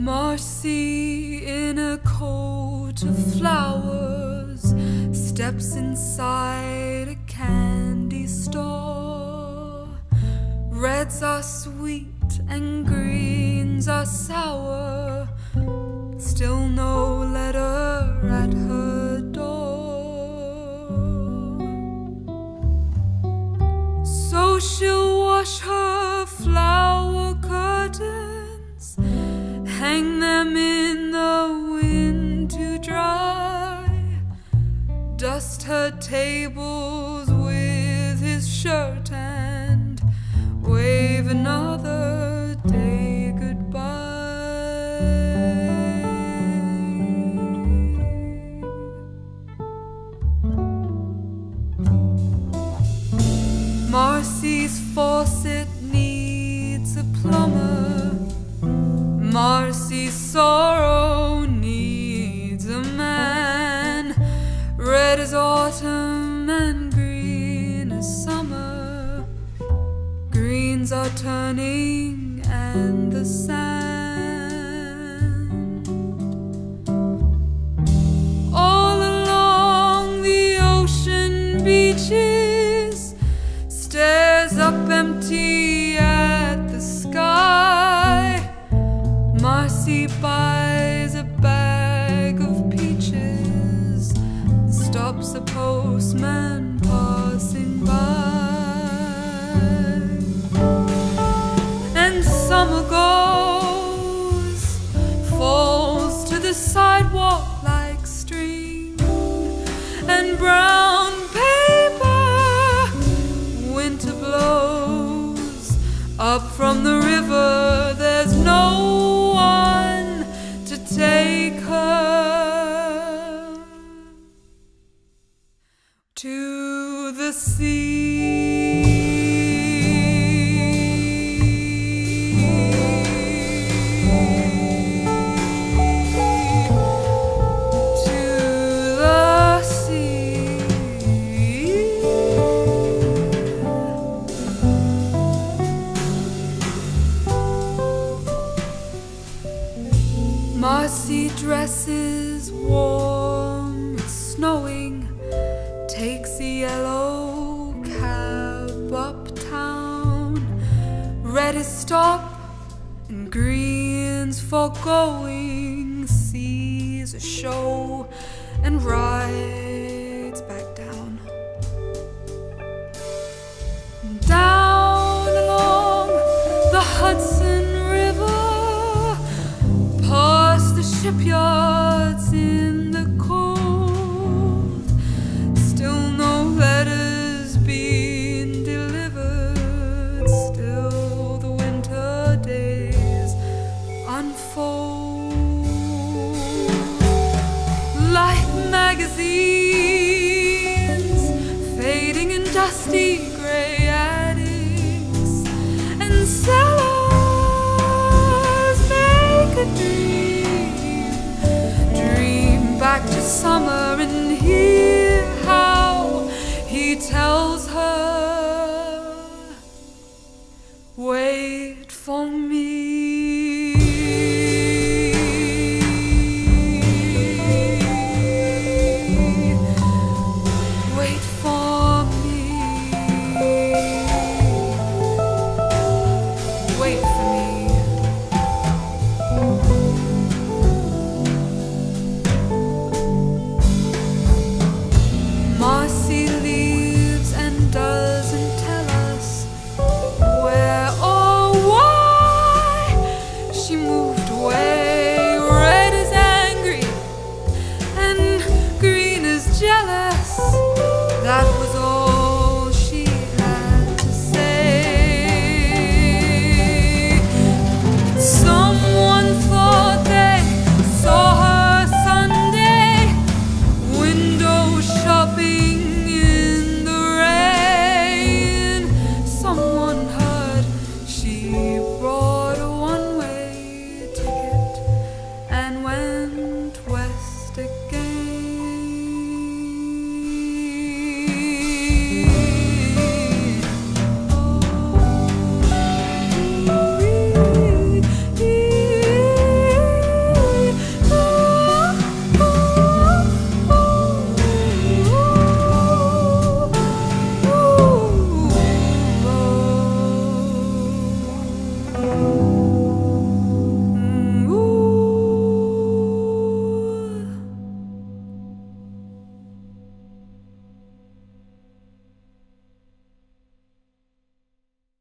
Marcie in a coat of flowers steps inside a candy store. Reds are sweet and greens are sour. Still no letter at her door. So she'll wash her her tables with his shirt and wave another day goodbye. Marcie's faucet needs a plumber. As autumn and green as summer. Greens are turning and the sand. Dresses warm, it's snowing, takes a yellow cab uptown. Red is stop and green's for going, sees a show and rides shipyards in the cold. Still no letters being delivered. Still the winter days unfold like magazines fading in dusty gray attics and cellars make a dream summer that was